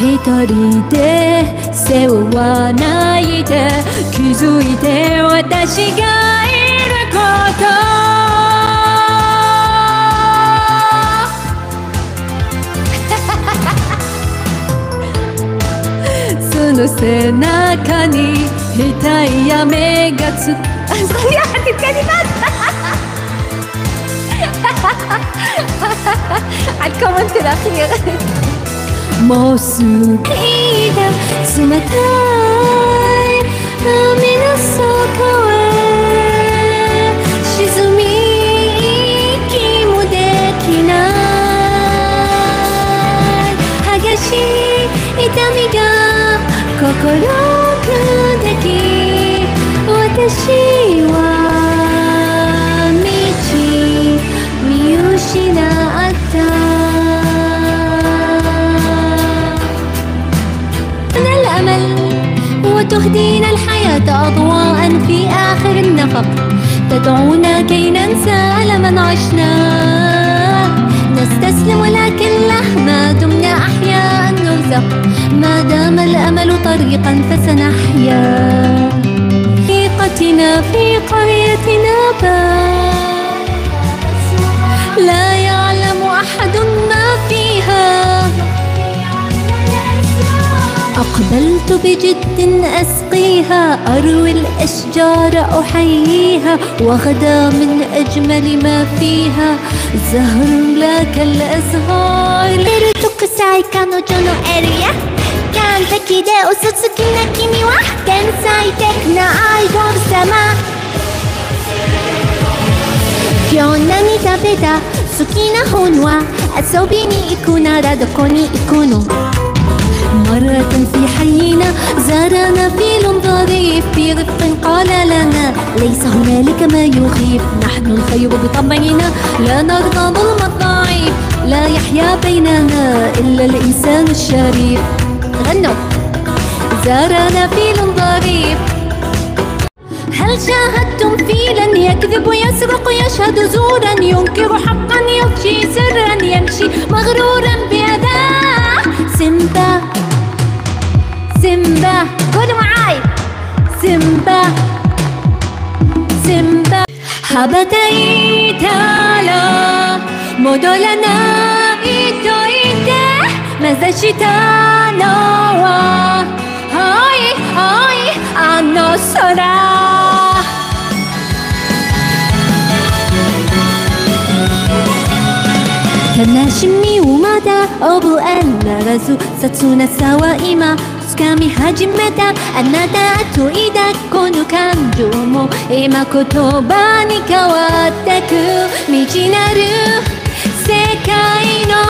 一人で背負わないで。気づいて私がいること。その背中に痛い雨がつあ、そうやってかります。I'll come into that here もうすぐ冷たい雨の底へ沈み息もできない激しい痛みが心 وتهدينا الحياة أضواء في آخر النفق تدعونا كي ننسى ألما عشناه نستسلم ولكن لهما دمنا أحياء نرزق. ما دام الأمل طريقا فسنحيا. حقيقتنا في قريتنا باب أقبلت بجد أسقيها أروي الأشجار أحييها وغدا من أجمل ما فيها زهر لا كالأزهار 特裁彼女のエリア完璧で嘘つきな君は天才的なアイドル様今日何食べた好きな本は遊びに行くならどこに行くの مرة في حينا زارنا فيل ظريف في رفق قال لنا ليس هنالك ما يخيف نحن الخير بطبعنا لا نرضى ظلم الضعيف لا يحيا بيننا إلا الإنسان الشريف. غنوا. زارنا فيل ظريف. هل شاهدتم فيلا يكذب ويسرق يشهد زورا ينكر حقا يفشي سرا يمشي مغرورا بأذاه سيمبا قولوا معاي سيمبا سيمبا 羽ばたいたら戻らないと言って目指したのははいはいあの空悲しみをまだ覚えならず切なさは今 掴み始めたあなたといだこの感情も今言葉に変わってく未知なる世界の